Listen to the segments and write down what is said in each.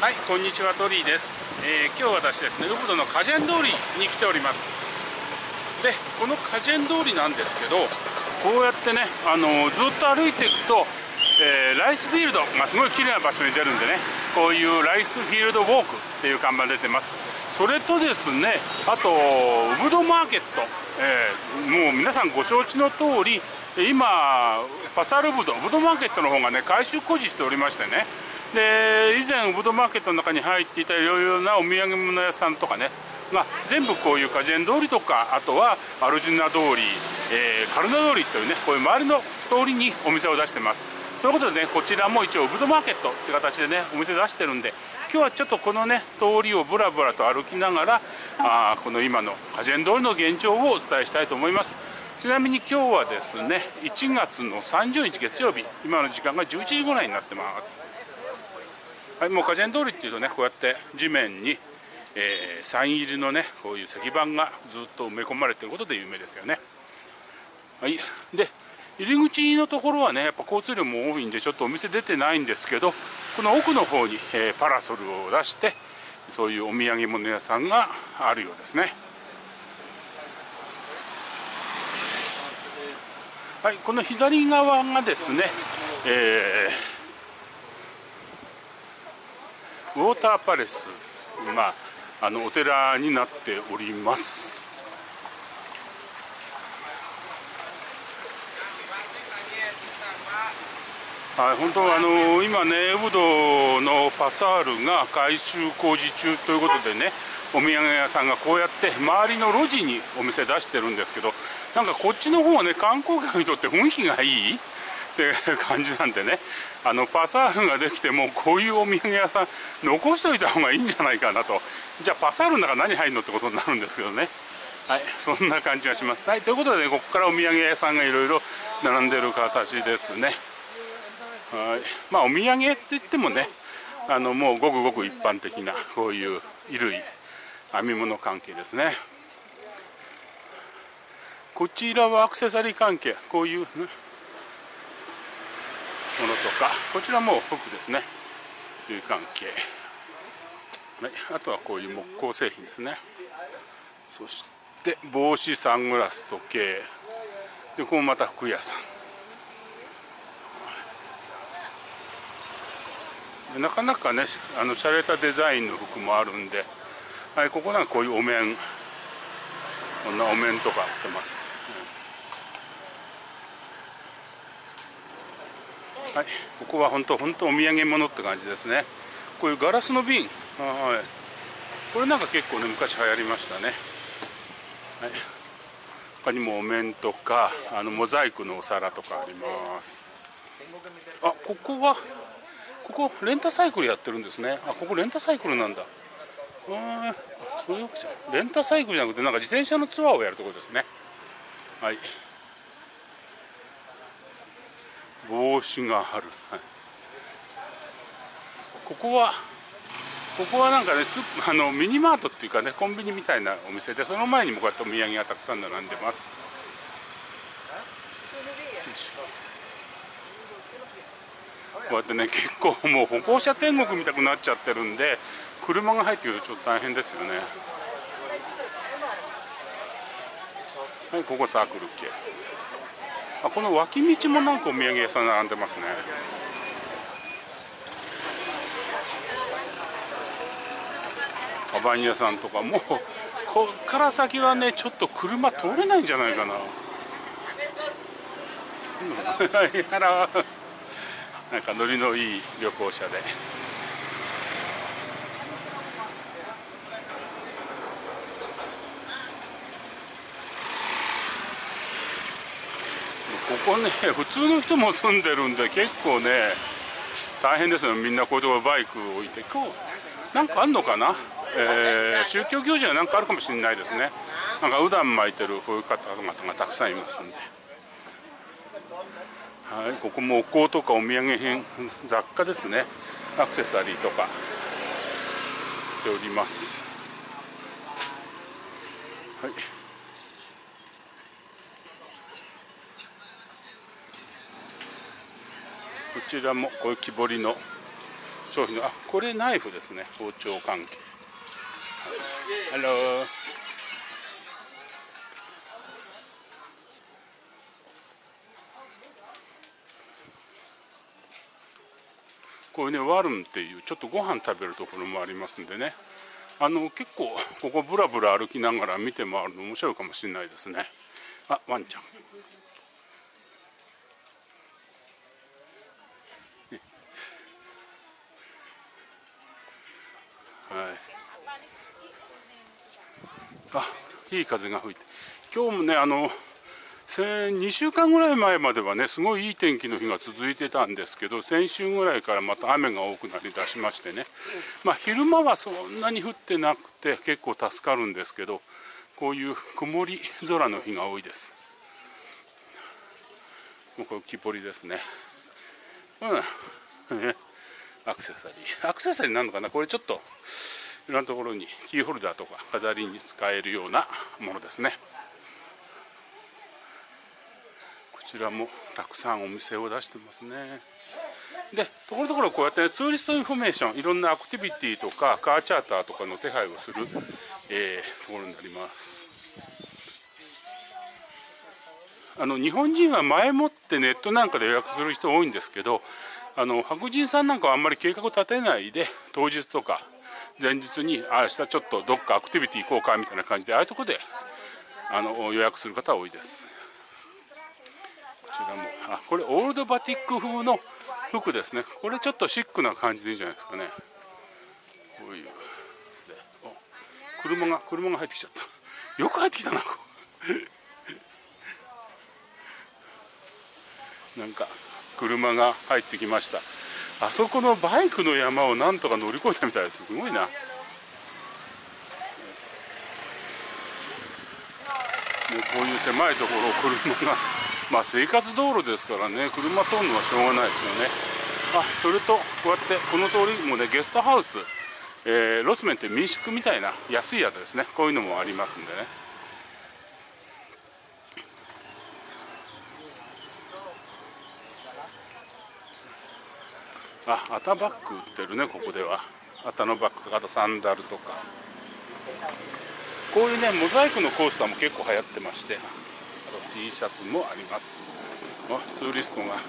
はいこんにちはトリーです、えー、今日私ですねウブドのカジェン通りに来ております。でこのカジェン通りなんですけどこうやってねあのずっと歩いていくと、えー、ライスフィールドがすごい綺麗な場所に出るんでねこういうライスフィールドウォークっていう看板出てます。それとですねあとウブドマーケット、え、もう皆さんご承知の通り今パサルブドウブドマーケットの方がね改修工事しておりましてねで以前ウブドマーケットの中に入っていたいろいろなお土産物屋さんとかねが全部こういう果樹園通りとかあとはアルジュナ通り、えー、カルナ通りというねこういう周りの通りにお店を出してます。そういうことでねこちらも一応ウブドマーケットって形でねお店出してるんで今日はちょっとこのね通りをぶらぶらと歩きながらあこの今の果樹園通りの現状をお伝えしたいと思います。ちなみに今日はですね1月の30日月曜日今の時間が11時ぐらいになってます。はい、もう火前通りっていうとねこうやって地面に、えー、サイン入りのねこういう石板がずっと埋め込まれてることで有名ですよね。はい、で入り口のところはねやっぱ交通量も多いんでちょっとお店出てないんですけどこの奥の方に、えー、パラソルを出してそういうお土産物屋さんがあるようですね。はい、この左側がですね、えーウォーターパレスがああのお寺になっております。はい、本当あの今ね、ウブドのパサールが改修工事中ということでね、お土産屋さんがこうやって周りの路地にお店出してるんですけど、なんかこっちの方はね、観光客にとって雰囲気がいい？って感じなんでね、あのパサールができてもうこういうお土産屋さん残しといた方がいいんじゃないかなと。じゃあパサールの中何入るのってことになるんですけどね。はいそんな感じがします。はいということで、ね、ここからお土産屋さんがいろいろ並んでる形ですね。はい。まあお土産って言ってもねあのもうごくごく一般的なこういう衣類編み物関係ですね。こちらはアクセサリー関係こういう、ね、ものとかこちらも服ですね。という関係、はい、あとはこういう木工製品ですね。そして帽子サングラス時計。でここもまた服屋さん。なかなかねあの洒落たデザインの服もあるんで、はい、ここなんかこういうお面。こんなお面とか売ってます、はい、ここは本当本当お土産物って感じですね。こういうガラスの瓶。はいこれなんか結構ね昔流行りましたね、はい、他にもお面とかあのモザイクのお皿とかあります。あここはここレンタサイクルやってるんですね。あここレンタサイクルなんだ。あそういうわけじゃ。レンタサイクルじゃなくてなんか自転車のツアーをやるところですね。はい。帽子がある、はい、ここはここはなんかね あのミニマートっていうかねコンビニみたいなお店でその前にもこうやってお土産がたくさん並んでます。こうやってね結構もう歩行者天国みたくなっちゃってるんで車が入ってくるとちょっと大変ですよね。はいここサークル系あこの脇道もなんかお土産屋さん並んでますねカバン屋さんとかもうこっから先はねちょっと車通れないんじゃないかな なんかノリのいい旅行者で。ここね普通の人も住んでるんで結構ね大変ですよ。みんなこういうとこバイク置いて今日なんかあんのかな、えー、宗教行事は何かあるかもしれないですね。なんかうだん巻いてるこういう方々がたくさんいますんで。はいここもお香とかお土産品雑貨ですね。アクセサリーとかしております。はい。こちらもこういう木彫りの商品のあこれナイフですね。包丁関係。ハローこういうねワルンっていうちょっとご飯食べるところもありますんでね。あの結構ここブラブラ歩きながら見て回るの面白いかもしれないですね。あワンちゃん。はい。あいい風が吹いて。今日もねあの2週間ぐらい前まではねすごいいい天気の日が続いてたんですけど先週ぐらいからまた雨が多くなりだしましてね。まあ昼間はそんなに降ってなくて結構助かるんですけどこういう曇り空の日が多いです。もうこれ木彫りですね。うん。ね。アクセサリー。アクセサリーなのかな？これちょっといろんなところにキーホルダーとか飾りに使えるようなものですね。こちらもたくさんお店を出してますね。でところどころこうやって、ね、ツーリストインフォメーションいろんなアクティビティとかカーチャーターとかの手配をする、えー、ところになります。あの日本人は前もってネットなんかで予約する人多いんですけどあの白人さんなんかはあんまり計画を立てないで当日とか前日にあ明日ちょっとどっかアクティビティ行こうかみたいな感じでああいうとこであの予約する方多いです。こちらもあこれオールドバティック風の服ですね。これちょっとシックな感じでいいんじゃないですかね。こういう車が車が入ってきちゃった。よく入ってきたななんか車が入ってきました。あそこのバイクの山をなんとか乗り越えたみたいです。すごいな。もうこういう狭いところを車が まあ生活道路ですからね。車通るのはしょうがないですよね。あそれとこうやってこの通りもねゲストハウス、えー、ロスメンって民宿みたいな安い宿ですね。こういうのもありますんでね。あアタバッグ売ってるねここでは。アタのバッグとかあとサンダルとか。こういうねモザイクのコースターも結構流行ってまして。あと T シャツもあります。あツーリストが、は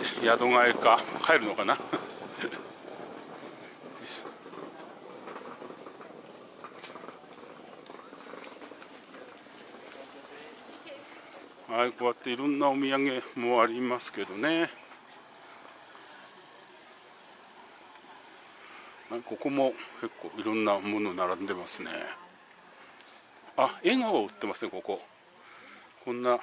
い、宿替えか。帰るのかな？はい、こうやっていろんなお土産もありますけどね。ここも結構いろんなもの並んでますね。あ笑顔を売ってますねここ。こんな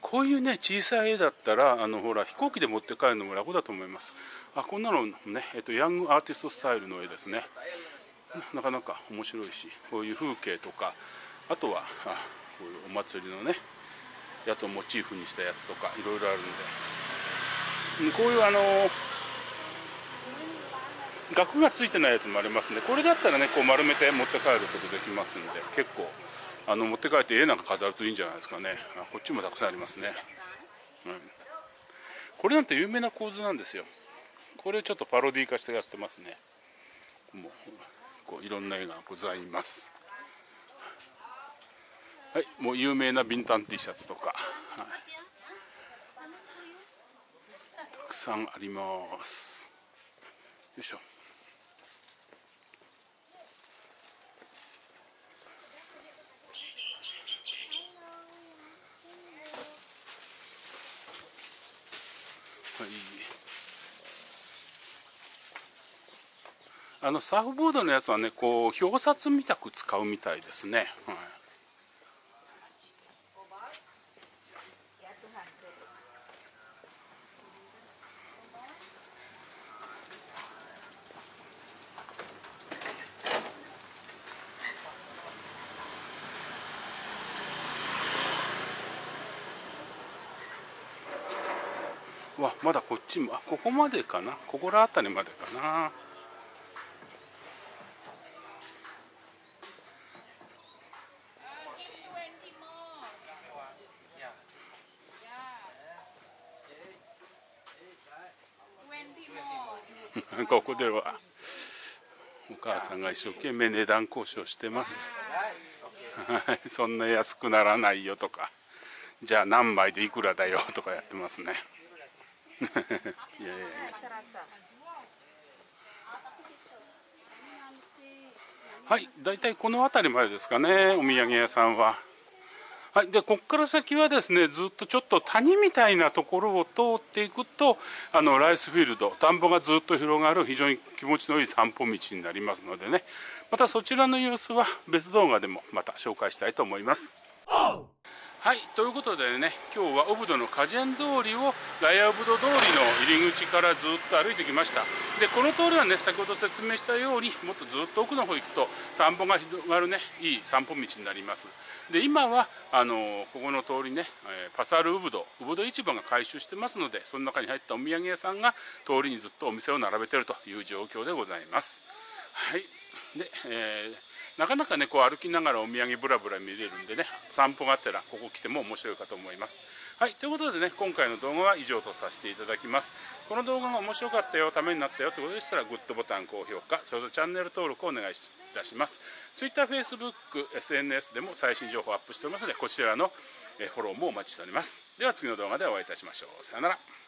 こういうね小さい絵だったらあのほら飛行機で持って帰るのも楽だと思います。あこんなのね、えっと、ヤングアーティストスタイルの絵ですね。なかなか面白いしこういう風景とかあとはあこういうお祭りのねやつをモチーフにしたやつとかいろいろあるんで。こういうあの額がついてないやつもありますね。これだったらねこう丸めて持って帰ることできますんで結構あの持って帰って絵なんか飾るといいんじゃないですかね。こっちもたくさんありますね、うん、これなんて有名な構図なんですよ。これちょっとパロディ化してやってますね。もうこういろんな絵がございます。はいもう有名なビンタン T シャツとか、はい、たくさんあります。よいしょ。あのサーフボードのやつはねこう表札みたく使うみたいですね、はい。わまだこっちもあここまでかな。ここら辺りまでかな。ここではお母さんが一生懸命値段交渉してます。そんな安くならないよとかじゃあ何枚でいくらだよとかやってますね。いやいやいや。はい。大体この辺りまでですかねお土産屋さんははい、でここから先はですねずっとちょっと谷みたいなところを通っていくとあのライスフィールド田んぼがずっと広がる非常に気持ちのいい散歩道になりますのでねまたそちらの様子は別動画でもまた紹介したいと思います。はいということでね今日はオブドのカジェン通りをラヤオブド通りの入り口からずっと歩いてきました。でこの通りはね先ほど説明したようにもっとずっと奥の方行くと田んぼが広がるねいい散歩道になります。で今はあのここの通りね、えパサールウブドウブド市場が改修してますのでその中に入ったお土産屋さんが通りにずっとお店を並べてるという状況でございます。はい。で、えーなかなかねこう歩きながらお土産ブラブラ見れるんでね散歩があったらここ来ても面白いかと思います。はいということでね今回の動画は以上とさせていただきます。この動画が面白かったよためになったよということでしたらグッドボタン高評価それとチャンネル登録をお願いいたします。Twitter、Facebook、SNS でも最新情報をアップしておりますのでこちらのフォローもお待ちしております。では次の動画でお会いいたしましょう。さよなら。